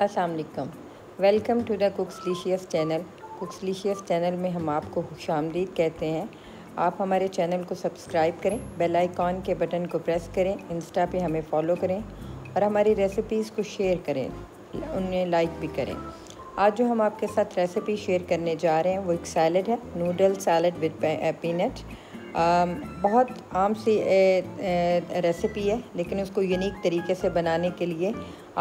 السلام علیکم welcome to the کوکسلیشیس چینل کوکسلیشیس چینل میں ہم آپ کو خوش آمدید کہتے ہیں۔ آپ ہمارے چینل کو سبسکرائب کریں بیل آئیکن کے بٹن کو پریس کریں انسٹا پہ ہمیں فالو کریں اور ہماری ریسیپیز کو شیئر کریں۔ انہیں لائک بھی کریں۔ آج جو ہم آپ کے ساتھ ریسیپی شیئر کرنے جا رہے ہیں، وہ ایک سیلڈ ہے نوڈل سیلڈ وتھ پینٹ بہت عام سی eh, eh, ریسیپی ہے، لیکن اس کو یونیک طریقے سے بنانے کے لیے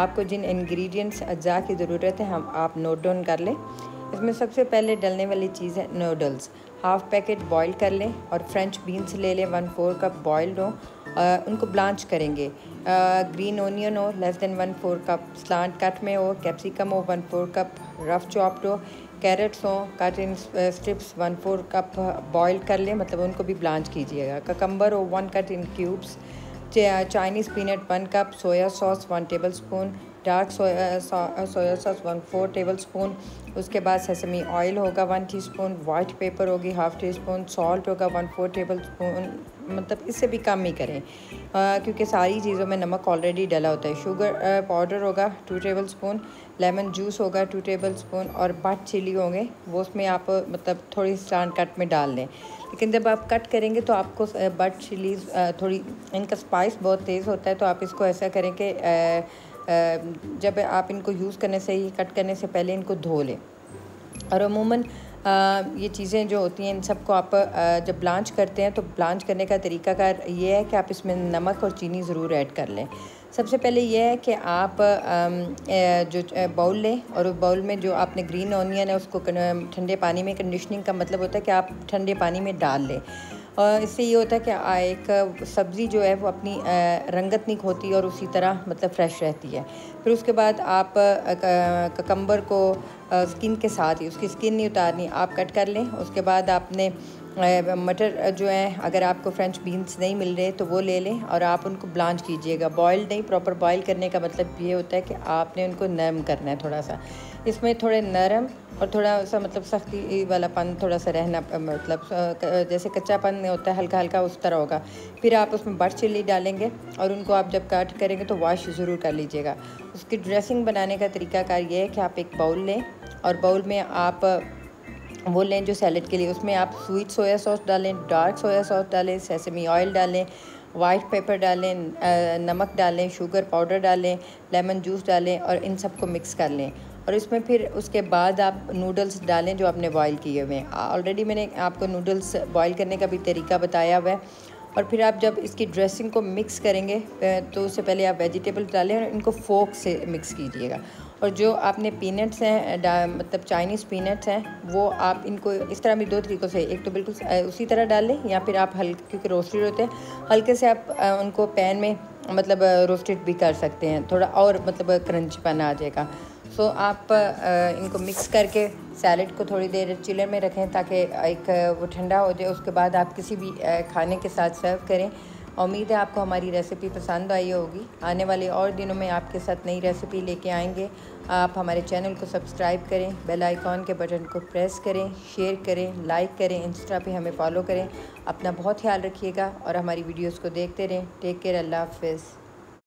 آپ کو جن انگریڈینٹس اجزاء کی ضرورت ہے ہم آپ نوٹ ڈاؤن کر لیں۔ اس میں سب سے پہلے ڈلنے والی چیز ہے نوڈلس ہاف پیکٹ بوائل کر لیں اور فرینچ بینس لے لیں ون فور کپ بوائلڈ ہو ان کو بلانچ کریں گے۔ گرین اونین ہو less than one four cup slant cut میں ہو کیپسیکم ہو one four cup rough chopped ہو۔ کیرٹس ہوں cut in strips one four cup boil کر لیں۔ مطلب ان کو بھی بلانچ کیجیے گا۔ Cucumber who one cut in cubes Chinese paint one cup soya sauce one table spoon dark soya soya sauce one four table spoon اس کے بعد سیسمی آئل ہوگا one tea spoon white pepper ہوگی half T spoon salt ہوگا one four table spoon مطلب اس سے بھی کم ہی کریں۔ کیونکہ ساری چیزوں میں نمک آلریڈی ڈلا ہوتا ہے۔ شوگر پاؤڈر ہوگا two table spoon lemon juice ہوگا ٹو ٹیبل اسپون اور بٹ چلی ہوں گے، وہ اس میں آپ مطلب تھوڑی سلان کٹ میں ڈال دیں۔ لیکن جب آپ کٹ کریں گے تو آپ کو بٹ چلیز تھوڑی، ان کا اسپائس بہت تیز ہوتا ہے تو آپ اس کو ایسا کریں کہ جب آپ ان کو یوز کرنے سے ہی، کٹ کرنے سے پہلے ان کو دھو لیں۔ اور عموماً یہ چیزیں جو ہوتی ہیں، ان سب کو آپ جب بلانچ کرتے ہیں تو بلانچ کرنے کا طریقہ کار یہ ہے کہ آپ اس میں نمک اور چینی ضرور ایڈ کر لیں۔ سب سے پہلے یہ ہے کہ آپ جو باؤل لیں۔ اور باؤل میں جو آپ نے گرین اونین ہے، اس کو ٹھنڈے پانی میں کنڈیشننگ کا مطلب ہوتا ہے کہ آپ ٹھنڈے پانی میں ڈال لیں۔ اور اس سے یہ ہوتا ہے کہ ایک سبزی جو ہے وہ اپنی رنگت نہیں کھوتی اور اسی طرح مطلب فریش رہتی ہے۔ پھر اس کے بعد آپ ککمبر کو اسکن کے ساتھ ہی، اس کی اسکن نہیں اتارنی، آپ کٹ کر لیں۔ اس کے بعد آپ نے مٹر جو ہیں اگر آپ کو فرینچ بینس نہیں مل رہے تو وہ لے لیں اور آپ ان کو بلانچ کیجیے گا۔ بوائل نہیں پراپر بوائل کرنے کا مطلب یہ ہوتا ہے کہ آپ نے ان کو نرم کرنا ہے تھوڑا سا۔ اس میں تھوڑے نرم اور تھوڑا سا مطلب سختی والا پن تھوڑا سا رہنا مطلب جیسے کچا پن ہوتا ہے، ہلکا ہلکا، اس طرح ہوگا۔ پھر آپ اس میں بٹ چلی ڈالیں گے اور ان کو آپ جب کٹ کریں گے تو واش ضرور کر لیجیے گا۔ اس کی ڈریسنگ بنانے کا طریقہ کار یہ ہے کہ آپ ایک باؤل لیں اور باؤل میں آپ وہ لیں جو سیلڈ کے لیے۔ اس میں آپ سویٹ سویا سوس ڈالیں، ڈارک سویا سوس ڈالیں، سیسمی آئل ڈالیں، وائٹ پیپر ڈالیں نمک ڈالیں، شوگر پاؤڈر ڈالیں، لیمن جوس ڈالیں اور ان سب کو مکس کر لیں۔ اور اس میں پھر اس کے بعد آپ نوڈلس ڈالیں جو آپ نے بوائل کیے ہوئے ہیں۔ آلریڈی میں نے آپ کو نوڈلس بوائل کرنے کا بھی طریقہ بتایا ہوا ہے۔ اور پھر آپ جب اس کی ڈریسنگ کو مکس کریں گے تو اس سے پہلے آپ ویجیٹیبل ڈالیں اور ان کو فوک سے مکس کیجیے گا۔ اور جو آپ نے پینٹس ہیں مطلب چائنیز پینٹس ہیں، وہ آپ ان کو اس طرح بھی دو طریقوں سے، ایک تو بالکل اسی طرح ڈال لیں یا پھر آپ ہلکے کیونکہ روسٹیڈ ہوتے ہیں۔ ہلکے سے آپ ان کو پین میں مطلب روسٹیڈ بھی کر سکتے ہیں۔ تھوڑا اور مطلب کرنچ پن آ جائے گا۔ سو آپ ان کو مکس کر کے سیلڈ کو تھوڑی دیر چلر میں رکھیں تاکہ ایک وہ ٹھنڈا ہو جائے، اس کے بعد آپ کسی بھی کھانے کے ساتھ سرو کریں۔ امید ہے آپ کو ہماری ریسیپی پسند آئی ہوگی۔ آنے والے اور دنوں میں آپ کے ساتھ نئی ریسیپی لے کے آئیں گے۔ آپ ہمارے چینل کو سبسکرائب کریں بیل آئیکن کے بٹن کو پریس کریں شیئر کریں لائک کریں انسٹا پہ ہمیں فالو کریں۔ اپنا بہت خیال رکھیے گا اور ہماری ویڈیوز کو دیکھتے رہیں۔ ٹیک کیئر اللہ حافظ۔